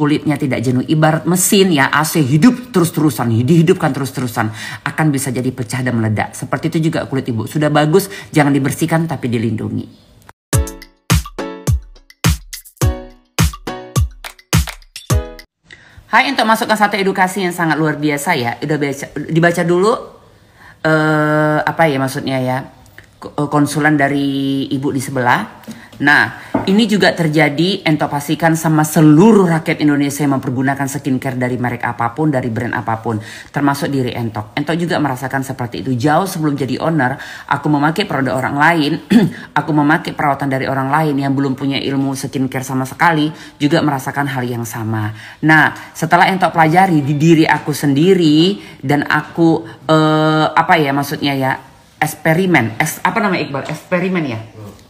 kulitnya tidak jenuh. Ibarat mesin ya AC hidup terus-terusan dihidupkan terus-terusan akan bisa jadi pecah dan meledak. Seperti itu juga kulit ibu. Sudah bagus jangan dibersihkan tapi dilindungi. Hai untuk masuk ke satu edukasi yang sangat luar biasa ya. Udah baca, dibaca dulu uh, apa ya maksudnya ya konsulan dari ibu di sebelah. Nah ini juga terjadi ento pastikan sama seluruh rakyat Indonesia yang mempergunakan skincare dari merek apa pun, dari brand apa pun, termasuk diri Entok. Entok juga merasakan seperti itu. Jauh sebelum jadi owner, aku memakai produk orang lain, aku memakai perawatan dari orang lain yang belum punya ilmu skincare sama sekali, juga merasakan hal yang sama. Nah, setelah Entok pelajari di diri aku sendiri dan aku uh, apa ya maksudnya ya eksperimen, es, apa nama Iqbal? Eksperimen ya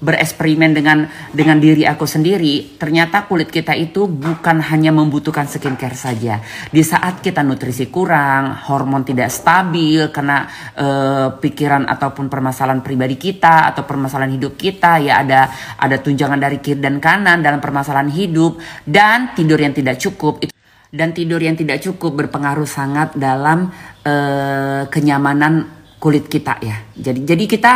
bereksperimen dengan dengan diri aku sendiri, ternyata kulit kita itu bukan hanya membutuhkan skincare saja. Di saat kita nutrisi kurang, hormon tidak stabil karena uh, pikiran ataupun permasalahan pribadi kita atau permasalahan hidup kita, ya ada ada tunjangan dari kiri dan kanan dalam permasalahan hidup dan tidur yang tidak cukup itu dan tidur yang tidak cukup berpengaruh sangat dalam uh, kenyamanan kulit kita ya. Jadi jadi kita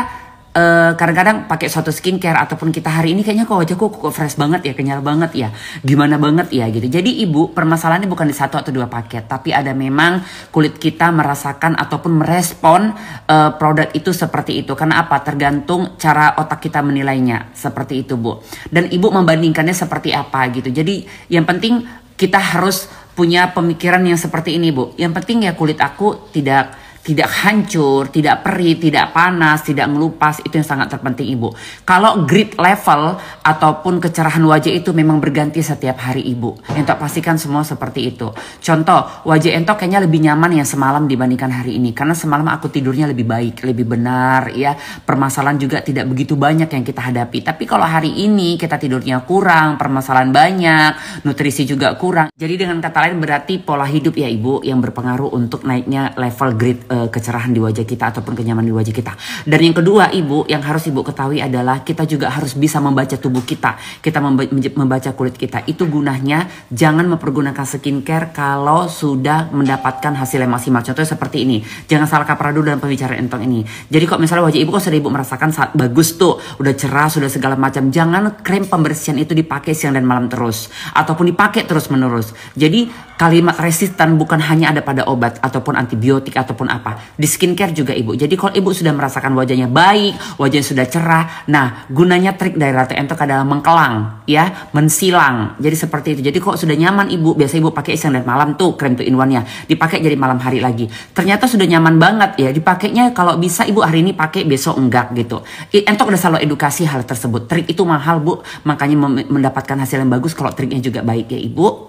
kadang kadang-kadang pakai suatu skincare ataupun kita hari ini kayaknya kok wajahku kok fresh banget ya, kenyal banget ya, gimana banget ya gitu. Jadi ibu permasalahannya bukan di satu atau dua paket, tapi ada memang kulit kita merasakan ataupun merespon uh, produk itu seperti itu. Karena apa? Tergantung cara otak kita menilainya seperti itu bu. Dan ibu membandingkannya seperti apa gitu. Jadi yang penting kita harus punya pemikiran yang seperti ini bu. Yang penting ya kulit aku tidak tidak hancur, tidak perih, tidak panas, tidak ngelupas, itu yang sangat terpenting ibu. Kalau grit level ataupun kecerahan wajah itu memang berganti setiap hari ibu. Entok pastikan semua seperti itu. Contoh, wajah entok kayaknya lebih nyaman yang semalam dibandingkan hari ini. Karena semalam aku tidurnya lebih baik, lebih benar ya. Permasalahan juga tidak begitu banyak yang kita hadapi. Tapi kalau hari ini kita tidurnya kurang, permasalahan banyak, nutrisi juga kurang. Jadi dengan kata lain berarti pola hidup ya ibu yang berpengaruh untuk naiknya level grit uh, kecerahan di wajah kita ataupun kenyamanan di wajah kita. Dan yang kedua, Ibu, yang harus Ibu ketahui adalah kita juga harus bisa membaca tubuh kita. Kita membaca kulit kita. Itu gunanya jangan mempergunakan skincare kalau sudah mendapatkan hasil yang maksimal. Contohnya seperti ini. Jangan salah kaprah dulu dalam pembicaraan entong ini. Jadi kok misalnya wajah Ibu kok sudah Ibu merasakan saat bagus tuh, udah cerah, sudah segala macam. Jangan krem pembersihan itu dipakai siang dan malam terus ataupun dipakai terus menerus. Jadi kalimat resisten bukan hanya ada pada obat ataupun antibiotik ataupun apa. Di skincare juga ibu. Jadi kalau ibu sudah merasakan wajahnya baik, wajahnya sudah cerah, nah gunanya trik dari Ratu Entok adalah mengkelang, ya, mensilang. Jadi seperti itu. Jadi kok sudah nyaman ibu, biasa ibu pakai siang dan malam tuh krem tuh in. Dipakai jadi malam hari lagi. Ternyata sudah nyaman banget ya. Dipakainya kalau bisa ibu hari ini pakai besok enggak gitu. Entok udah selalu edukasi hal tersebut. Trik itu mahal bu, makanya mendapatkan hasil yang bagus kalau triknya juga baik ya ibu.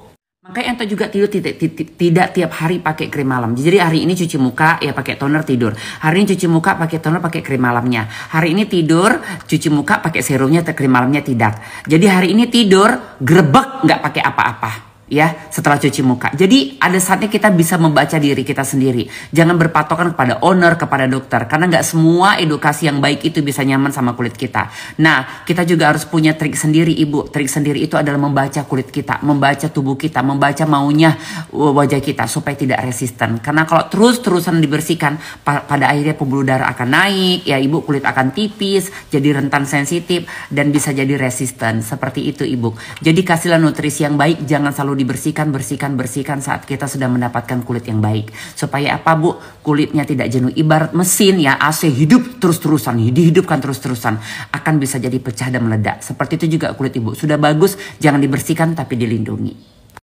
Juga tidur tidak, tidak, tidak tiap hari pakai krim malam. Jadi hari ini cuci muka ya pakai toner tidur. Hari ini cuci muka pakai toner pakai krim malamnya. Hari ini tidur cuci muka pakai serumnya atau krim malamnya tidak. Jadi hari ini tidur grebek nggak pakai apa-apa ya setelah cuci muka. Jadi ada saatnya kita bisa membaca diri kita sendiri. Jangan berpatokan kepada owner, kepada dokter. Karena nggak semua edukasi yang baik itu bisa nyaman sama kulit kita. Nah, kita juga harus punya trik sendiri ibu. Trik sendiri itu adalah membaca kulit kita, membaca tubuh kita, membaca maunya wajah kita supaya tidak resisten. Karena kalau terus-terusan dibersihkan, pada akhirnya pembuluh darah akan naik, ya ibu kulit akan tipis, jadi rentan sensitif, dan bisa jadi resisten. Seperti itu ibu. Jadi kasihlah nutrisi yang baik, jangan selalu dibersihkan, bersihkan, bersihkan saat kita sudah mendapatkan kulit yang baik. Supaya apa bu? Kulitnya tidak jenuh. Ibarat mesin ya AC hidup terus-terusan, dihidupkan terus-terusan. Akan bisa jadi pecah dan meledak. Seperti itu juga kulit ibu. Sudah bagus, jangan dibersihkan tapi dilindungi.